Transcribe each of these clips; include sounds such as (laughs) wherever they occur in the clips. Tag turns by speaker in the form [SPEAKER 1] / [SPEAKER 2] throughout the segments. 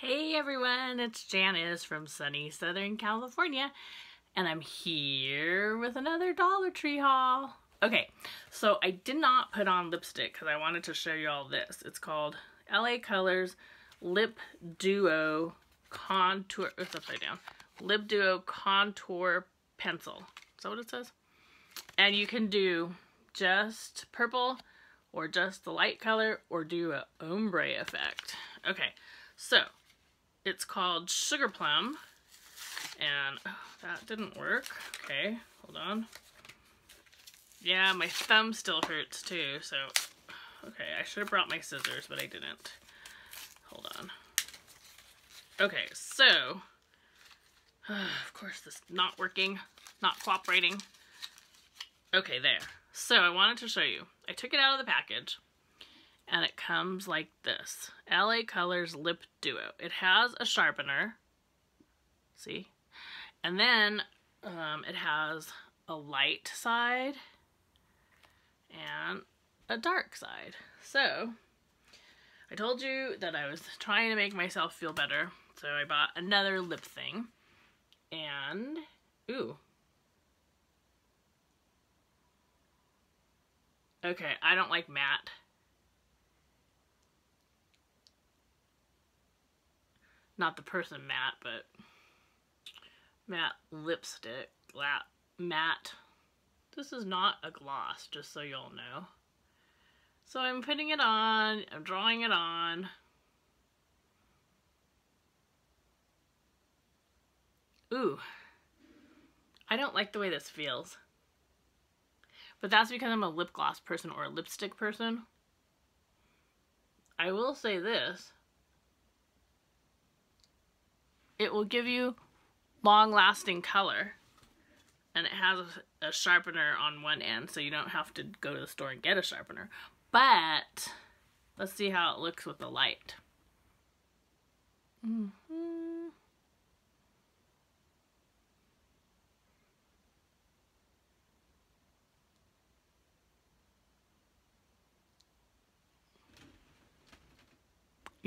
[SPEAKER 1] Hey everyone, it's Janice from sunny Southern California, and I'm here with another Dollar Tree haul. Okay, so I did not put on lipstick because I wanted to show you all this. It's called LA Colors Lip Duo Contour, it's upside down, Lip Duo Contour Pencil. Is that what it says? And you can do just purple or just the light color or do a ombre effect. Okay, so it's called Sugar Plum. And oh, that didn't work. Okay, hold on. Yeah, my thumb still hurts too, so... Okay, I should have brought my scissors, but I didn't. Hold on. Okay, so... (sighs) of course, this is not working. Not cooperating. Okay, there. So, I wanted to show you. I took it out of the package and it comes like this. LA Colors Lip Duo. It has a sharpener, see? And then um, it has a light side and a dark side. So, I told you that I was trying to make myself feel better, so I bought another lip thing. And, ooh. Okay, I don't like matte. Not the person matte, but matte lipstick, matte. This is not a gloss, just so y'all know. So I'm putting it on, I'm drawing it on. Ooh, I don't like the way this feels. But that's because I'm a lip gloss person or a lipstick person. I will say this it will give you long lasting color. And it has a, sharpener on one end so you don't have to go to the store and get a sharpener. But let's see how it looks with the light. Mm -hmm.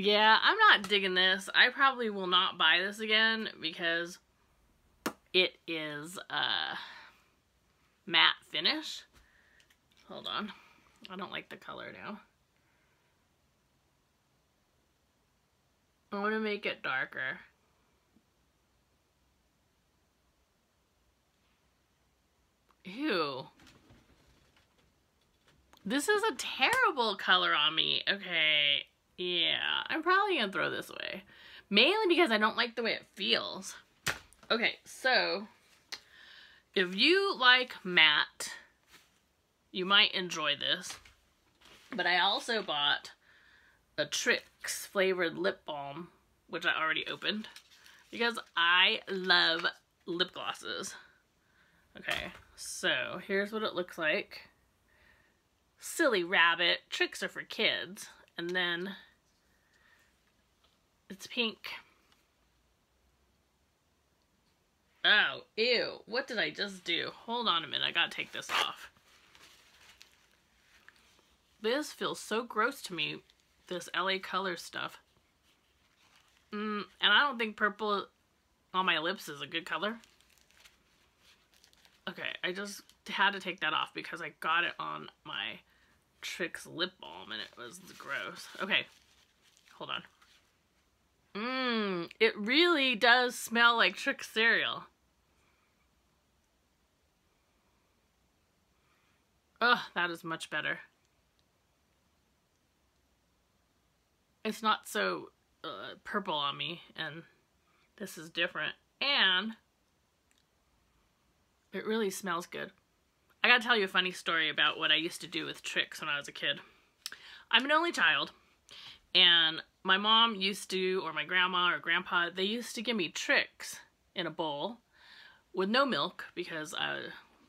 [SPEAKER 1] Yeah, I'm not digging this. I probably will not buy this again because it is a matte finish. Hold on. I don't like the color now. I want to make it darker. Ew. This is a terrible color on me. Okay, yeah, I'm probably gonna throw this away. Mainly because I don't like the way it feels. Okay, so if you like matte, you might enjoy this. But I also bought a Trix flavored lip balm, which I already opened, because I love lip glosses. Okay, so here's what it looks like. Silly rabbit, Trix are for kids. And then it's pink. Oh, ew. What did I just do? Hold on a minute. I gotta take this off. This feels so gross to me, this LA Color stuff. Mm, and I don't think purple on my lips is a good color. Okay, I just had to take that off because I got it on my Trix lip balm and it was gross. Okay, hold on. Mmm, it really does smell like Trix cereal. Oh, that is much better. It's not so uh, purple on me, and this is different. And it really smells good. I gotta tell you a funny story about what I used to do with Trix when I was a kid. I'm an only child, and my mom used to, or my grandma or grandpa, they used to give me Trix in a bowl with no milk because I,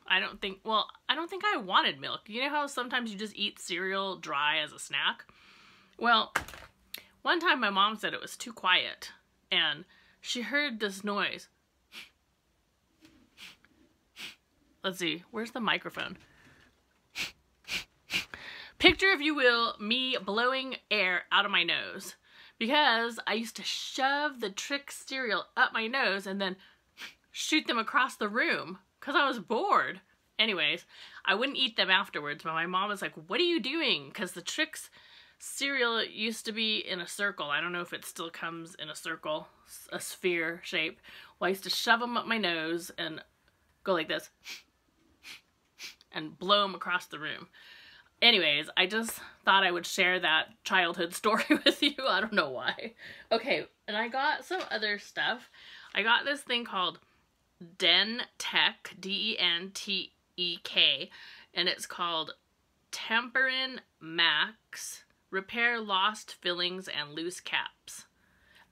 [SPEAKER 1] I don't think, well, I don't think I wanted milk. You know how sometimes you just eat cereal dry as a snack? Well, one time my mom said it was too quiet and she heard this noise Let's see, where's the microphone? Picture, if you will, me blowing air out of my nose because I used to shove the Trix cereal up my nose and then shoot them across the room because I was bored. Anyways, I wouldn't eat them afterwards, but my mom was like, what are you doing? Because the Trix cereal used to be in a circle. I don't know if it still comes in a circle, a sphere shape. Well, I used to shove them up my nose and go like this and blow them across the room. Anyways, I just thought I would share that childhood (laughs) story with you. I don't know why. Okay, and I got some other stuff. I got this thing called Den Tek, D-E-N-T-E-K, and it's called Temparin Max Repair Lost Fillings and Loose Caps.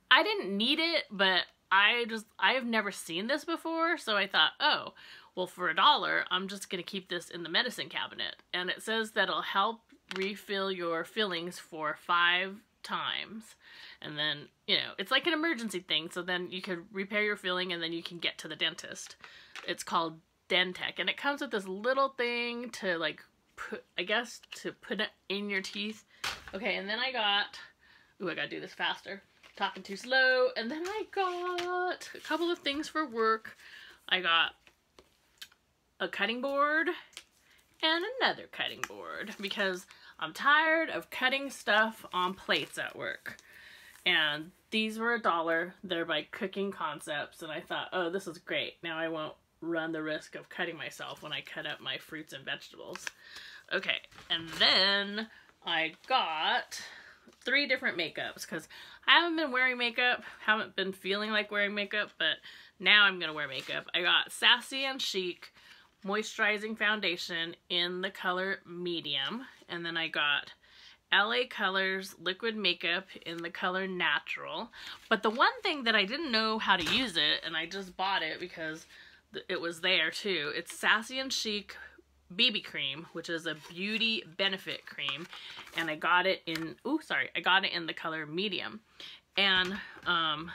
[SPEAKER 1] I didn't need it, but I just, I have never seen this before, so I thought, oh, well, for a dollar, I'm just going to keep this in the medicine cabinet. And it says that it'll help refill your fillings for five times. And then, you know, it's like an emergency thing. So then you can repair your filling and then you can get to the dentist. It's called DenTek. And it comes with this little thing to like put, I guess, to put it in your teeth. Okay, and then I got, ooh, I gotta do this faster. Talking too slow. And then I got a couple of things for work. I got a cutting board, and another cutting board because I'm tired of cutting stuff on plates at work. And these were a dollar. They're by Cooking Concepts. And I thought, oh, this is great. Now I won't run the risk of cutting myself when I cut up my fruits and vegetables. Okay, and then I got three different makeups because I haven't been wearing makeup, haven't been feeling like wearing makeup, but now I'm to wear makeup. I got Sassy and Chic moisturizing foundation in the color medium. And then I got LA Colors liquid makeup in the color natural. But the one thing that I didn't know how to use it, and I just bought it because it was there too, it's Sassy and Chic BB cream, which is a beauty benefit cream. And I got it in, oh, sorry, I got it in the color medium. And um,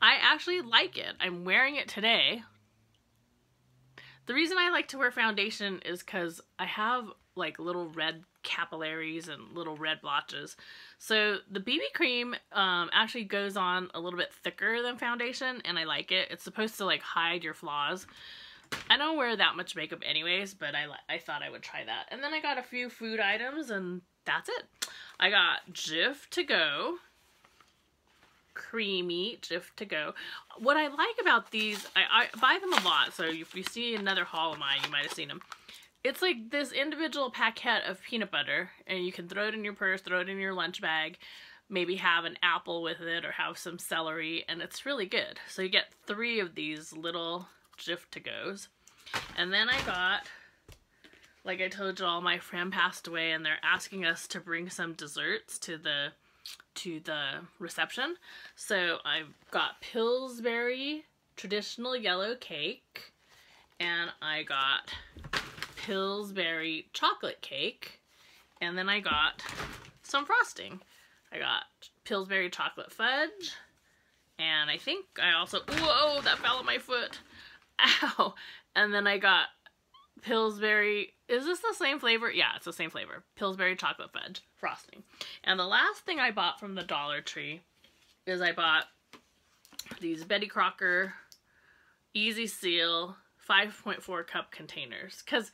[SPEAKER 1] I actually like it. I'm wearing it today. The reason I like to wear foundation is because I have like little red capillaries and little red blotches. So the BB cream um, actually goes on a little bit thicker than foundation and I like it. It's supposed to like hide your flaws. I don't wear that much makeup anyways, but I, I thought I would try that. And then I got a few food items and that's it. I got Jif to go creamy Jif to go. What I like about these, I, I buy them a lot, so if you see another haul of mine, you might have seen them. It's like this individual packet of peanut butter, and you can throw it in your purse, throw it in your lunch bag, maybe have an apple with it or have some celery, and it's really good. So you get three of these little Jif to goes. And then I got, like I told you all, my friend passed away, and they're asking us to bring some desserts to the to the reception. So I've got Pillsbury traditional yellow cake and I got Pillsbury chocolate cake and then I got some frosting. I got Pillsbury chocolate fudge and I think I also, whoa, that fell on my foot. Ow. And then I got Pillsbury. Is this the same flavor? Yeah, it's the same flavor. Pillsbury chocolate fudge frosting. And the last thing I bought from the Dollar Tree is I bought these Betty Crocker Easy Seal 5.4 cup containers. Because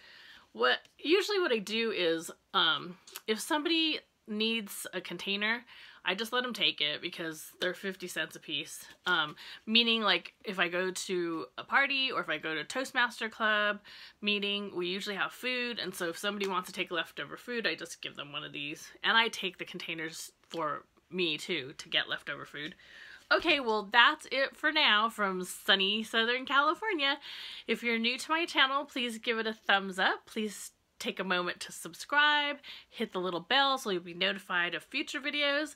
[SPEAKER 1] what usually what I do is um, if somebody needs a container, I just let them take it because they're 50 cents a piece. Um, meaning like if I go to a party or if I go to Toastmaster Club meeting, we usually have food. And so if somebody wants to take leftover food, I just give them one of these. And I take the containers for me too to get leftover food. Okay, well that's it for now from sunny Southern California. If you're new to my channel, please give it a thumbs up. Please take a moment to subscribe, hit the little bell so you'll be notified of future videos.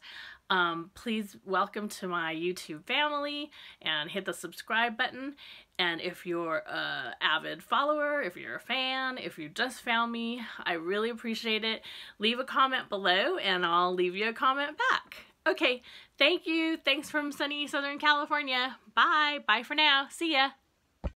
[SPEAKER 1] Um, please welcome to my YouTube family and hit the subscribe button. And if you're a avid follower, if you're a fan, if you just found me, I really appreciate it. Leave a comment below and I'll leave you a comment back. Okay, thank you. Thanks from sunny Southern California. Bye. Bye for now. See ya.